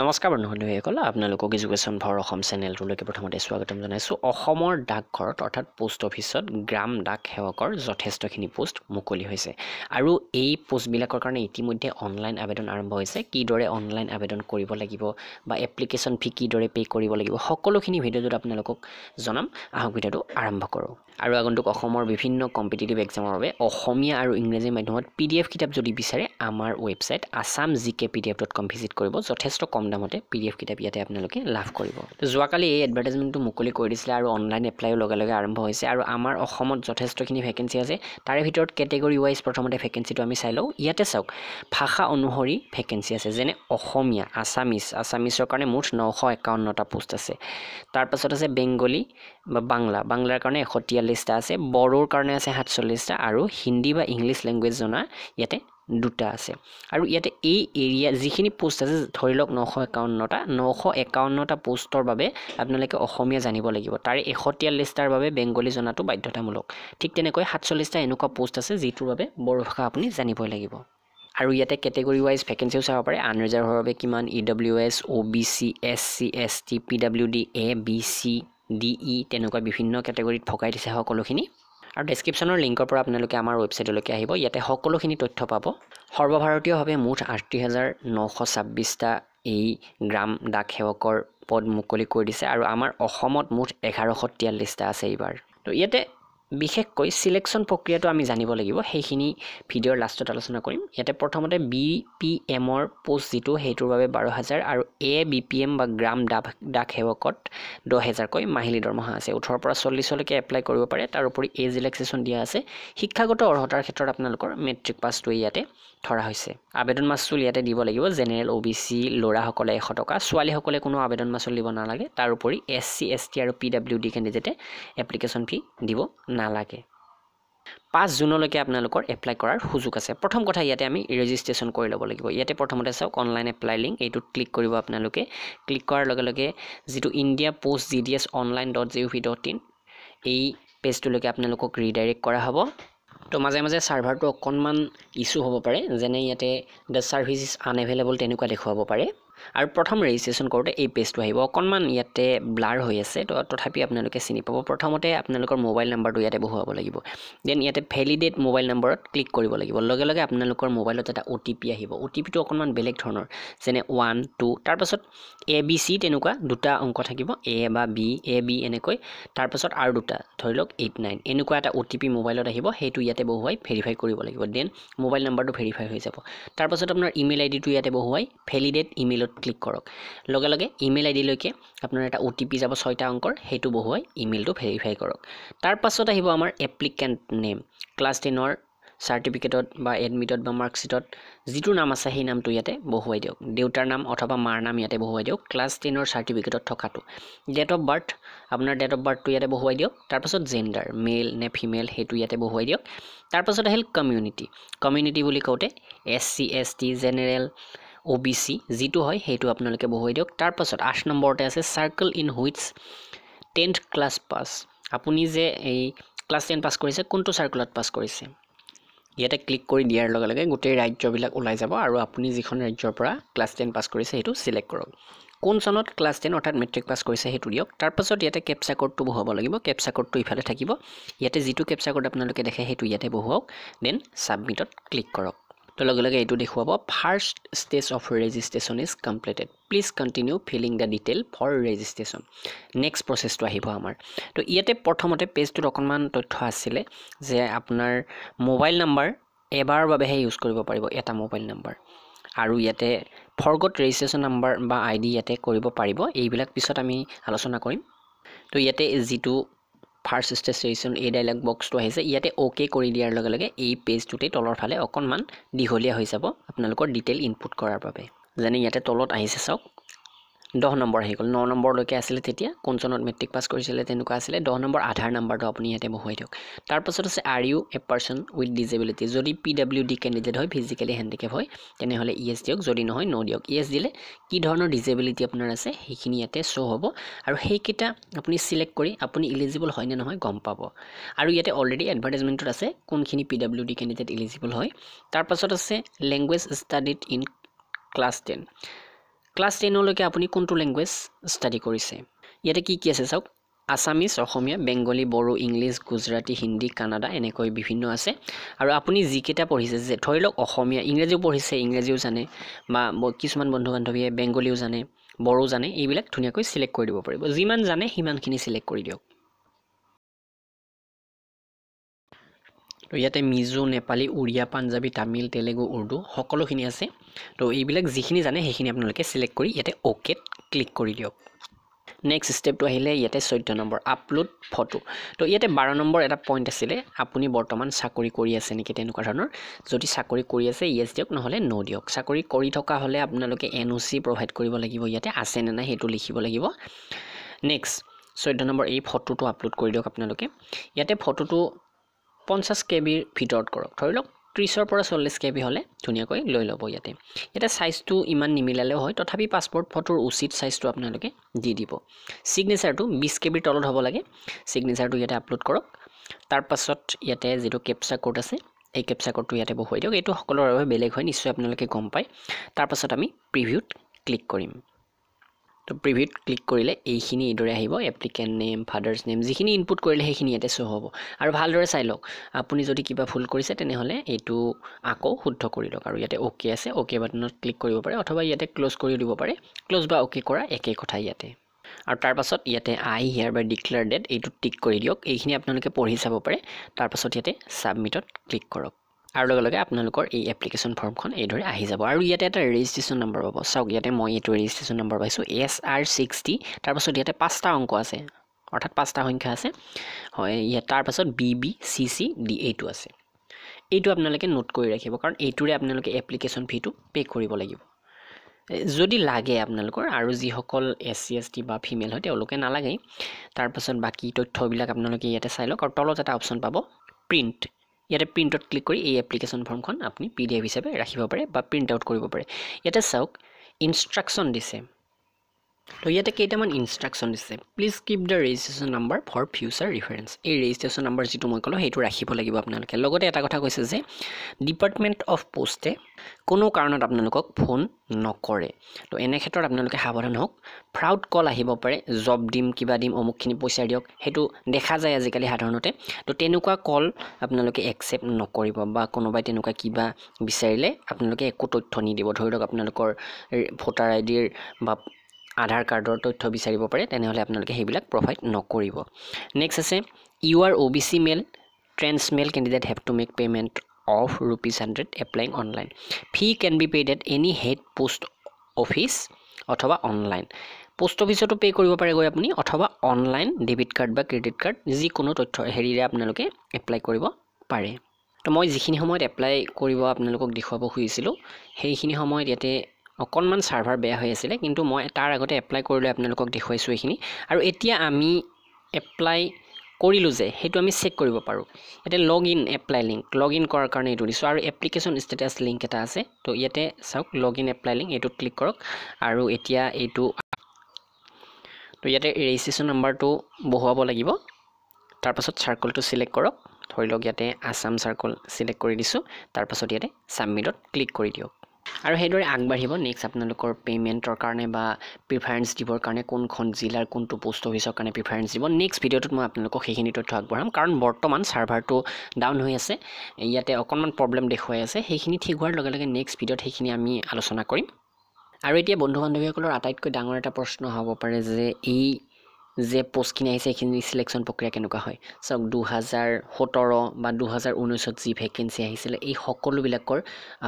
নমস্কাৰ বন্ধুসকল আপোনালোকক এডুকেশ্যন ফৰ অসম চেনেলটোলৈকে প্ৰথমতে স্বাগতম জনাইছোঁ। অসমৰ ডাকঘৰত অৰ্থাৎ পোষ্ট অফিচত গ্ৰাম ডাক সেৱকৰ যথেষ্টখিনি পোষ্ট মুকলি হৈছে। আৰু এই পোষ্টবিলাকৰ কাৰণে ইতিমধ্যে অনলাইন আবেদন আৰম্ভ হৈছে। কিদৰে অনলাইন আবেদন কৰিব লাগিব বা এপ্লিকেশ্যন ফি কিদৰে পে' কৰিব লাগিব সকলোখিনি ভিডিঅ'টোত আপোনালোকক জনাম। আহক ভিডিঅ'টো আৰম্ভ কৰোঁ। আৰু আগন্তুক অসমৰ বিভিন্ন কম্পিটিটিভ এক্সামৰ বাবে অসমীয়া আৰু ইংৰাজী মাধ্যমত পি ডি এফ কিতাপ যদি বিচাৰে আমাৰ website Assam G K P D F dot com visit কৰিব। যথেষ্ট কম দামতে পি ডি এফ কিতাপ ইয়াতে আপোনালোকে লাভ কৰিব। যোৱাকালি এই এডভাৰ্টাইজমেণ্টটো মুকলি কৰি দিছিলে আৰু অনলাইন এপ্লাইও লগে লগে আৰম্ভ হৈছে আৰু আমাৰ অসমত যথেষ্টখিনি ভেকেঞ্চি আছে। তাৰে ভিতৰত কেটেগৰী ৱাইজ প্ৰথমতে ভেকেঞ্চিটো আমি চাই লওঁ। ইয়াতে চাওক ভাষা অনুসৰি ভেকেঞ্চি আছে যেনে অসমীয়া আছামিছ। আছামিছৰ কাৰণে মুঠ নশ একাৱন্নটা পোষ্ট আছে। তাৰপাছত আছে বেংগলী বা বাংলা। বাংলাৰ কাৰণে এশ তিয়াল্লিছটা আছে বড়োৰ কাৰণে আছে সাতচল্লিছটা আৰু হিন্দী বা ইংলিছ লেংগুৱেজ জনা ইয়াতে দুটা আছে। আৰু ইয়াতে এই এৰিয়া যিখিনি পোষ্ট আছে ধৰি লওক নশ একাৱন্নটা নশ একাৱন্নটা পোষ্টৰ বাবে আপোনালোকে অসমীয়া জানিব লাগিব। তাৰে এশ তিয়াল্লিছটাৰ বাবে বেংগলী জনাটো বাধ্যতামূলক। ঠিক তেনেকৈ সাতচল্লিছটা এনেকুৱা পোষ্ট আছে যিটোৰ বাবে বড়ো ভাষা আপুনি জানিবই লাগিব। আৰু ইয়াতে কেটেগৰী ৱাইজ ভেকেঞ্চিও চাব পাৰে। আনৰিজাৰ্ভৰ বাবে কিমান? E W S O' B C S C S T P W D A B C D E তেনেকুৱা বিভিন্ন কেটেগৰীত ভগাই দিছে সকলোখিনি। আৰু ডেছক্ৰিপশ্যনৰ লিংকৰ পৰা আপোনালোকে আমাৰ ৱেবছাইটলৈকে আহিব। ইয়াতে সকলোখিনি তথ্য পাব। সৰ্বভাৰতীয়ভাৱে মুঠ আঠত্ৰিছ হাজাৰ নশ ছাব্বিছটা এই গ্ৰাম ডাক সেৱকৰ পদ মুকলি কৰি দিছে আৰু আমাৰ অসমত মুঠ এঘাৰশ তিয়াল্লিছটা আছে এইবাৰ। তো ইয়াতে বিশেষকৈ চিলেকশ্যন প্ৰক্ৰিয়াটো আমি জানিব লাগিব। সেইখিনি ভিডিঅ'ৰ লাষ্টত আলোচনা কৰিম। ইয়াতে প্ৰথমতে বি পি এমৰ পষ্ট যিটো সেইটোৰ বাবে বাৰ হাজাৰ আৰু এ বি পি এম বা গ্ৰাম ডাক ডাক সেৱকত দহ হেজাৰকৈ মাহিলী দৰমহা আছে। ওঠৰৰ পৰা চল্লিছলৈকে এপ্লাই কৰিব পাৰে। তাৰোপৰি এজ ৰিলেক্সেশ্যন দিয়া আছে। শিক্ষাগত অৰ্হতাৰ ক্ষেত্ৰত আপোনালোকৰ মেট্ৰিক পাছটোৱে ইয়াতে ধৰা হৈছে। আবেদন মাচুল ইয়াতে দিব লাগিব। জেনেৰেল অ' বি চি ল'ৰাসকলে এশ টকা ছোৱালীসকলে কোনো আবেদন মাচুল দিব নালাগে। তাৰোপৰি এছ চি এছ টি আৰু পি ডাব্লিউ ডি কেণ্ডিডেটে এপ্লিকেশ্যন ফি দিব নালাগে। পাঁচ জুনলৈকে আপোনালোকৰ এপ্লাই কৰাৰ সুযোগ আছে। প্ৰথম কথা ইয়াতে আমি ৰেজিষ্ট্ৰেশ্যন কৰি ল'ব লাগিব। ইয়াতে প্ৰথমতে চাওক অনলাইন এপ্লাই লিংক এইটোত ক্লিক কৰিব আপোনালোকে। ক্লিক কৰাৰ লগে লগে যিটো India post G D S online dot G U V dot in এই পেজটোলৈকে আপোনালোকক ৰিডাইৰেক্ট কৰা হ'ব। তো মাজে মাজে ছাৰ্ভাৰটো অকণমান ইছ্যু হ'ব পাৰে। যেনে ইয়াতে দ্য ছাৰ্ভিচ ইজ আনএভেইলেবল তেনেকুৱা দেখুৱাব পাৰে। আৰু প্ৰথম ৰেজিষ্ট্ৰেশ্যন কৰোঁতে এই পেজটো আহিব। অকণমান ইয়াতে ব্লাৰ হৈ আছে তো তথাপি আপোনালোকে চিনি পাব। প্ৰথমতে আপোনালোকৰ মোবাইল নাম্বাৰটো ইয়াতে বহুৱাব লাগিব। দেন ইয়াতে ভেলিডেট মোবাইল নম্বৰত ক্লিক কৰিব লাগিব। লগে লগে আপোনালোকৰ মোবাইলত এটা অ' টি পি আহিব। অ' টি পিটো অকণমান বেলেগ ধৰণৰ যেনে ওৱান টু তাৰপাছত এ বি চি তেনেকুৱা দুটা অংক থাকিব। এ বা বি এ বি এনেকৈ। তাৰপাছত আৰু দুটা ধৰি লওক এইট নাইন এনেকুৱা এটা অ' টি পি মোবাইলত আহিব। সেইটো ইয়াতে বহুৱাই ভেৰিফাই কৰিব লাগিব। দেন মোবাইল নাম্বাৰটো ভেৰিফাই হৈ যাব। তাৰপাছত আপোনাৰ ইমেইল আই ডিটো ইয়াতে বহুৱাই ভেলিডেট ইমেইলত ক্লিক কৰক। লগে লগে ইমেইল আই ডিলৈকে আপোনাৰ এটা অ' টি পি যাব ছয়টা অংকৰ সেইটো বহুৱাই ইমেইলটো ভেৰিফাই কৰক। তাৰপাছত আহিব আমাৰ এপ্লিকেণ্ট নেম। ক্লাছ টেনৰ চাৰ্টিফিকেটত বা এডমিটত বা মাৰ্কশ্বিটত যিটো নাম আছে সেই নামটো ইয়াতে বহুৱাই দিয়ক। দেউতাৰ নাম অথবা মাৰ নাম ইয়াতে বহুৱাই দিয়ক। ক্লাছ টেনৰ চাৰ্টিফিকেটত থকাটো। ডেট অফ বাৰ্থ আপোনাৰ ডেট অফ বাৰ্থটো ইয়াতে বহুৱাই দিয়ক। তাৰপাছত জেণ্ডাৰ মেল নে ফিমেল সেইটো ইয়াতে বহুৱাই দিয়ক। তাৰপাছত আহিল কমিউনিটি। কমিউনিটি বুলি কওঁতে S C S T general O' B C যিটো হয় সেইটো আপোনালোকে বহুৱাই দিয়ক। তাৰপাছত আঠ নম্বৰতে আছে circle in which tenth class pass আপুনি যে এই ক্লাছ টেন পাছ কৰিছে কোনটো চাৰ্কুলত পাছ কৰিছে? ইয়াতে ক্লিক কৰি দিয়াৰ লগে লগে গোটেই ৰাজ্যবিলাক ওলাই যাব আৰু আপুনি যিখন ৰাজ্যৰ পৰা ক্লাছ টেন পাছ কৰিছে সেইটো চিলেক্ট কৰক। কোন চনত ক্লাছ টেন অৰ্থাৎ মেট্ৰিক পাছ কৰিছে সেইটো দিয়ক। তাৰপাছত ইয়াতে কেপচা কোডটো বহুৱাব লাগিব। কেপচা কোডটো ইফালে থাকিব। ইয়াতে যিটো কেপচা কোড আপোনালোকে দেখে সেইটো ইয়াতে বহুৱাওক। দেন ছাবমিটত ক্লিক কৰক। তো লগে লগে এইটো দেখুৱাব। First stage of registration is completed please continue filling the detail for registration next প্ৰচেছটো আহিব আমাৰ। তো ইয়াতে প্ৰথমতে পেজটোত অকণমান তথ্য আছিলে যে আপোনাৰ মোবাইল নাম্বাৰ এবাৰৰ বাবেহে ইউজ কৰিব পাৰিব এটা মোবাইল নাম্বাৰ আৰু ইয়াতে ফৰগট ৰেজিষ্ট্ৰেশ্যন নাম্বাৰ বা আই ডি ইয়াতে কৰিব পাৰিব। এইবিলাক পিছত আমি আলোচনা কৰিম। তো ইয়াতে যিটো ফাৰ্ষ্ট ষ্টেজ এই ডাইলগ বক্সটো আহিছে। ইয়াতে অ'কে কৰি দিয়াৰ লগে লগে এই পেজটোতে তলৰ ফালে অকণমান দীঘলীয়া হৈ যাব। আপোনালোকৰ ডিটেইল ইনপুট কৰাৰ বাবে। যেনে ইয়াতে তলত আহিছে চাওক। দহ নম্বৰ আহি গ'ল। ন নম্বৰলৈকে আছিলে তেতিয়া কোন চনত মেট্ৰিক পাছ কৰিছিলে তেনেকুৱা আছিলে। দহ নম্বৰ আধাৰ নাম্বাৰটো আপুনি ইয়াতে বহুৱাই দিয়ক। তাৰপাছত আছে are you a person with disability যদি পি ডাব্লিউ ডি কেণ্ডিডেট হয় ফিজিকেলি হেণ্ডিকেপ হয় তেনেহ'লে ই এছ দিয়ক। যদি নহয় ন' দিয়ক। ই এছ দিলে কি ধৰণৰ ডিজেবিলিটি আপোনাৰ আছে সেইখিনি ইয়াতে শ্ব' হ'ব। আৰু সেইকেইটা আপুনি চিলেক্ট কৰি আপুনি ইলিজিবল হয় নে নহয় গম পাব। আৰু ইয়াতে অলৰেডি এডভাৰ্টাইজমেণ্টত আছে কোনখিনি P W D candidate eligible হয়। তাৰপাছত আছে language studied in class ten class টেনলৈকে আপুনি কোনটো লেংগুৱেজ ষ্টাডি কৰিছে? ইয়াতে কি কি আছে চাওক? Assamese Asomiya Bengali Bodo English Gujarati Hindi Kannada এনেকৈ বিভিন্ন আছে। আৰু আপুনি যিকেইটা পঢ়িছে যে ধৰি লওক অসমীয়া ইংৰাজীও পঢ়িছে ইংৰাজীও জানে বা কিছুমান বন্ধু বান্ধৱীয়ে বেংগলীও জানে বড়ো জানে এইবিলাক ধুনীয়াকৈ চিলেক্ট কৰি দিব পাৰিব। যিমান জানে সিমানখিনি চিলেক্ট কৰি দিয়ক। তো ইয়াতে মিজো নেপালী উৰিয়া পাঞ্জাবী তামিল তেলেগু উৰ্দু সকলোখিনি আছে। তো এইবিলাক যিখিনি জানে সেইখিনি আপোনালোকে চিলেক্ট কৰি ইয়াতে অ'কেত ক্লিক কৰি দিয়ক। নেক্সট ষ্টেপটো আহিলে ইয়াতে চৈধ্য নম্বৰ আপলোড ফটো তো ইয়াতে বাৰ নম্বৰ এটা পইণ্ট আছিলে আপুনি বৰ্তমান চাকৰি কৰি আছে নেকি তেনেকুৱা ধৰণৰ। যদি চাকৰি কৰি আছে য়েছ দিয়ক নহ'লে ন' দিয়ক। চাকৰি কৰি থকা হ'লে আপোনালোকে এন অ' চি প্ৰভাইড কৰিব লাগিব ইয়াতে আছে নে নাই সেইটো লিখিব লাগিব। নেক্সট চৈধ্য নম্বৰ এই ফটোটো আপলোড কৰি দিয়ক আপোনালোকে। ইয়াতে ফটোটো পঞ্চাছ কে বিৰ ভিতৰত কৰক। ধৰি লওক ত্ৰিছৰ পৰা চল্লিছ কে বি হ'লে ধুনীয়াকৈ লৈ ল'ব ইয়াতে। ইয়াতে চাইজটো ইমান নিমিলালেও হয় তথাপি পাছপৰ্ট ফটোৰ উচিত চাইজটো আপোনালোকে দি দিব। ছিগনেচাৰটো বিছ কে বিৰ তলত হ'ব লাগে। ছিগনেচাৰটো ইয়াতে আপলোড কৰক। তাৰপাছত ইয়াতে যিটো কেপচা কোড আছে এই কেপচা কোডটো ইয়াতে বহুৱাই দিয়ক। এইটো সকলোৰে বাবে বেলেগ হয় নিশ্চয় আপোনালোকে গম পায়। তাৰপাছত আমি প্ৰিভিউত ক্লিক কৰিম। তো প্ৰিভিউত ক্লিক কৰিলে এইখিনি এইদৰে আহিব এপ্লিকেণ্ট নেম ফাদাৰ্ছ নেম যিখিনি ইনপুট কৰিলে সেইখিনি ইয়াতে শ্ব' হ'ব। আৰু ভালদৰে চাই লওক আপুনি যদি কিবা ভুল কৰিছে তেনেহ'লে এইটো আকৌ শুদ্ধ কৰি লওক আৰু ইয়াতে অ'কে আছে অ'কে বাটনত ক্লিক কৰিব পাৰে অথবা ইয়াতে ক্ল'জ কৰিও দিব পাৰে। ক্ল'জ বা অ'কে কৰা একেই কথা ইয়াতে। আৰু তাৰপাছত ইয়াতে আই হিয়াৰ বাই ডিক্লেয়াৰ ডেট এইটো টিক কৰি দিয়ক এইখিনি আপোনালোকে পঢ়ি চাব পাৰে। তাৰপাছত ইয়াতে ছাবমিটত ক্লিক কৰক। আৰু লগে লগে আপোনালোকৰ এই এপ্লিকেশ্যন ফৰ্মখন এইদৰে আহি যাব। আৰু ইয়াতে এটা ৰেজিষ্ট্ৰেশ্যন নম্বৰ পাব। চাওক ইয়াতে মই এইটো ৰেজিষ্ট্ৰেশ্যন নম্বৰ পাইছোঁ এছ আৰ ছিক্সটি তাৰপাছত ইয়াতে পাঁচটা অংক আছে। অৰ্থাৎ পাঁচটা সংখ্যা আছে। হয় ইয়াত তাৰপাছত B B C C D এইটো আছে। এইটো আপোনালোকে নোট কৰি ৰাখিব কাৰণ এইটোৰে আপোনালোকে এপ্লিকেশ্যন ফিটো পে' কৰিব লাগিব। যদি লাগে আপোনালোকৰ আৰু যিসকল এছ চি এছ টি বা ফিমেল হয় তেওঁলোকে নালাগেই। তাৰপাছত বাকী তথ্যবিলাক আপোনালোকে ইয়াতে চাই লওক আৰু তলত এটা অপশ্যন পাব প্ৰিণ্ট ইয়াতে প্ৰিণ্টত ক্লিক কৰি এই এপ্লিকেশ্যন ফৰ্মখন আপুনি পি ডি এফ হিচাপে ৰাখিব পাৰে বা প্ৰিণ্ট আউট কৰিব পাৰে। ইয়াতে চাওক ইনষ্ট্ৰাকশ্যন দিছে। তো ইয়াতে কেইটামান ইনষ্ট্ৰাকশ্যন দিছে। Please keep the registration number for future reference এই ৰেজিষ্ট্ৰেশ্যন নাম্বাৰ যিটো মই ক'লোঁ সেইটো ৰাখিব লাগিব আপোনালোকে। লগতে এটা কথা কৈছে যে ডিপাৰ্টমেণ্ট অফ পোষ্টে কোনো কাৰণত আপোনালোকক ফোন নকৰে। তো এনে ক্ষেত্ৰত আপোনালোকে সাৱধান হওক। ফ্ৰাউড কল আহিব পাৰে। জব দিম কিবা দিম অমুকখিনি পইচা দিয়ক। সেইটো দেখা যায় আজিকালি সাধাৰণতে। তো তেনেকুৱা কল আপোনালোকে একচেপ্ট নকৰিব বা কোনোবাই তেনেকুৱা কিবা বিচাৰিলে আপোনালোকে একো তথ্য নিদিব। ধৰি লওক আপোনালোকৰ ভোটাৰ আই ডিৰ বা আধাৰ কাৰ্ডৰ তথ্য বিচাৰিব পাৰে তেনেহ'লে আপোনালোকে সেইবিলাক প্ৰভাইড নকৰিব। নেক্সট আছে U R O' B C male trans male candidate have to make payment of rupees hundred applying online fee can be paid at any head post office অথবা অনলাইন পোষ্ট অফিচতো pay কৰিব পাৰে গৈ আপুনি অথবা online debit card বা credit card যিকোনো তথ্য হেৰিৰে আপোনালোকে এপ্লাই কৰিব পাৰে। তো মই যিখিনি সময়ত এপ্লাই কৰিব আপোনালোকক দেখুৱাব খুজিছিলোঁ সেইখিনি সময়ত ইয়াতে অকণমান ছাৰ্ভাৰ বেয়া হৈ আছিলে কিন্তু মই তাৰ আগতে এপ্লাই কৰিলৈ আপোনালোকক দেখুৱাইছোঁ এইখিনি। আৰু এতিয়া আমি এপ্লাই কৰিলোঁ যে সেইটো আমি চেক কৰিব পাৰোঁ। ইয়াতে log in apply link log in কৰাৰ কাৰণে এইটো দিছোঁ। আৰু এপ্লিকেশ্যন ষ্টেটাছ লিংক এটা আছে তো ইয়াতে চাওক লগ ইন এপ্লাই লিংক এইটোত ক্লিক কৰক। আৰু এতিয়া এইটো তো ইয়াতে ৰেজিষ্ট্ৰেশ্যন নাম্বাৰটো বহুৱাব লাগিব। তাৰপাছত চাৰ্কলটো চিলেক্ট কৰক। ধৰি লওক ইয়াতে আছাম চাৰ্কল চিলেক্ট কৰি দিছোঁ। তাৰপাছত ইয়াতে ছাবমিটত ক্লিক কৰি দিয়ক। আৰু সেইদৰে আগবাঢ়িব নেক্সট আপোনালোকৰ পে'মেণ্টৰ কাৰণে বা প্ৰিফাৰেঞ্চ দিবৰ কাৰণে কোনখন জিলাৰ কোনটো পোষ্ট অফিচৰ কাৰণে প্ৰিফাৰেঞ্চ দিব। নেক্সট ভিডিঅ'টোত মই আপোনালোকক সেইখিনি তথ্য আগবঢ়াম। কাৰণ বৰ্তমান ছাৰ্ভাৰটো ডাউন হৈ আছে। ইয়াতে অকণমান প্ৰব্লেম দেখুৱাই আছে। সেইখিনি ঠিক হোৱাৰ লগে লগে নেক্সট ভিডিঅ'ত সেইখিনি আমি আলোচনা কৰিম। আৰু এতিয়া বন্ধু বান্ধৱীসকলৰ আটাইতকৈ ডাঙৰ এটা প্ৰশ্ন হ'ব পাৰে যে এই যে পষ্টখিনি আহিছে সেইখিনি চিলেকশ্যন প্ৰক্ৰিয়া কেনেকুৱা হয়? চাওক দুহেজাৰ সোতৰ বা দুহেজাৰ ঊনৈছত যি ভেকেঞ্চি আহিছিলে এই সকলোবিলাকৰ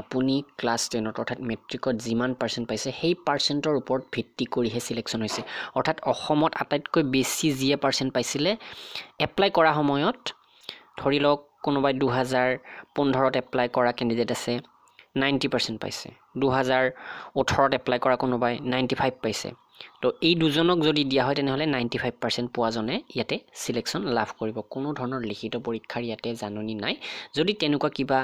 আপুনি ক্লাছ টেনত অৰ্থাৎ মেট্ৰিকত যিমান পাৰ্চেণ্ট পাইছে সেই পাৰ্চেণ্টৰ ওপৰত ভিত্তি কৰিহে চিলেকশ্যন হৈছে। অৰ্থাৎ অসমত আটাইতকৈ বেছি যিয়ে পাৰ্চেণ্ট পাইছিলে এপ্লাই কৰা সময়ত ধৰি লওক কোনোবাই দুহেজাৰ পোন্ধৰত এপ্লাই কৰা কেণ্ডিডেট আছে নাইণ্টি পাৰ্চেণ্ট পাইছে। দুহেজাৰ ওঠৰত এপ্লাই কৰা কোনোবাই নাইণ্টি ফাইভ পাইছে। তো এই দুজনক যদি দিয়া হয় তেনেহ'লে নাইণ্টি ফাইভ পাৰ্চেণ্ট পোৱাজনে ইয়াতে চিলেকশ্যন লাভ কৰিব। কোনো ধৰণৰ লিখিত পৰীক্ষাৰ ইয়াতে জাননী নাই। যদি তেনেকুৱা কিবা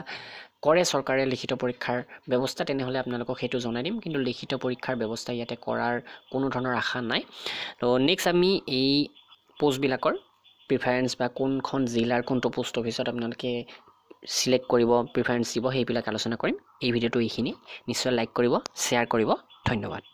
কৰে চৰকাৰে লিখিত পৰীক্ষাৰ ব্যৱস্থা তেনেহ'লে আপোনালোকক সেইটো জনাই দিম। কিন্তু লিখিত পৰীক্ষাৰ ব্যৱস্থা ইয়াতে কৰাৰ কোনো ধৰণৰ আশা নাই। তো নেক্সট আমি এই পষ্টবিলাকৰ প্ৰিফাৰেঞ্চ বা কোনখন জিলাৰ কোনটো পোষ্ট অফিচত আপোনালোকে চিলেক্ট কৰিব প্ৰিফাৰেঞ্চ দিব সেইবিলাক আলোচনা কৰিম। এই ভিডিঅ'টো এইখিনি নিশ্চয় লাইক কৰিব শ্বেয়াৰ কৰিব। ধন্যবাদ।